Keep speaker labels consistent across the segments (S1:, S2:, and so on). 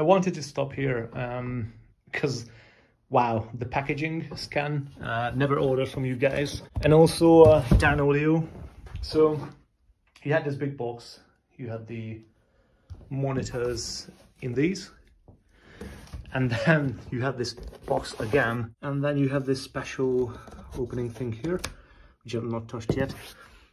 S1: I wanted to stop here because um, wow, the packaging scan, uh, never ordered from you guys. And also uh, Dynaudio. So he had this big box. You had the monitors in these. And then you have this box again. And then you have this special opening thing here, which I've not touched yet.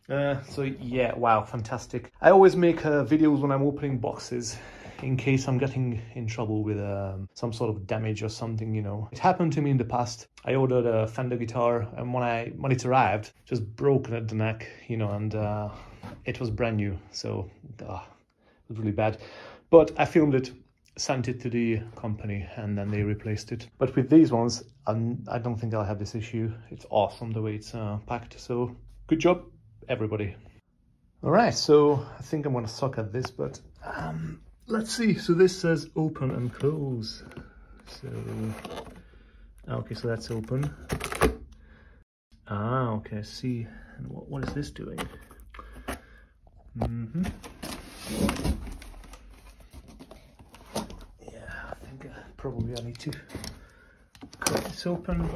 S1: Uh, so yeah, wow, fantastic. I always make uh, videos when I'm opening boxes in case I'm getting in trouble with um, some sort of damage or something, you know. It happened to me in the past. I ordered a Fender guitar and when I when it arrived, just broken at the neck, you know, and uh, it was brand new. So uh, it was really bad. But I filmed it, sent it to the company and then they replaced it. But with these ones, I'm, I don't think I'll have this issue. It's awesome the way it's uh, packed. So good job, everybody. All right, so I think I'm gonna suck at this, but um, let's see. So this says open and close. So, okay, so that's open. Ah, okay, see. And what, what is this doing? Mm -hmm. Yeah, I think uh, probably I need to cut this open.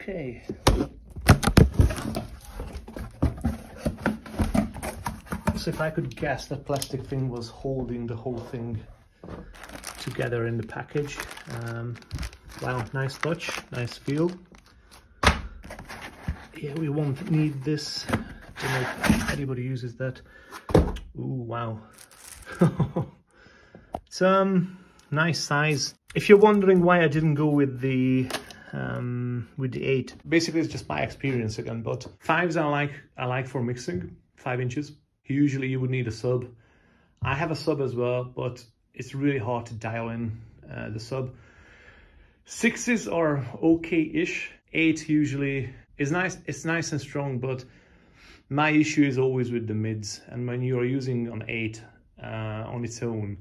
S1: Okay. If I could guess, that plastic thing was holding the whole thing together in the package. Um, wow, nice touch, nice feel. Yeah, we won't need this. If anybody uses that. Ooh, wow. it's um nice size. If you're wondering why I didn't go with the um, with the eight, basically it's just my experience again. But fives I like I like for mixing, five inches. Usually you would need a sub. I have a sub as well, but it's really hard to dial in uh, the sub. Sixes are okay-ish. Eight usually is nice. It's nice and strong, but my issue is always with the mids. And when you are using an eight uh, on its own,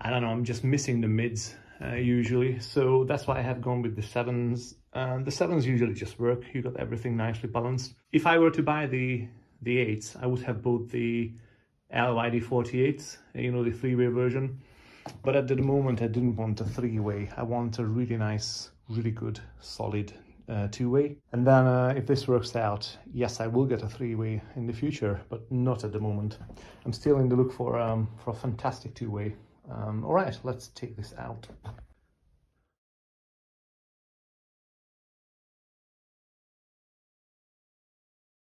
S1: I don't know, I'm just missing the mids uh, usually. So that's why I have gone with the sevens. Uh, the sevens usually just work. You got everything nicely balanced. If I were to buy the the 8s, I would have bought the LYD48s, you know, the three-way version. But at the moment, I didn't want a three-way. I want a really nice, really good, solid uh, two-way. And then uh, if this works out, yes, I will get a three-way in the future, but not at the moment. I'm still in the look for, um, for a fantastic two-way. Um, all right, let's take this out.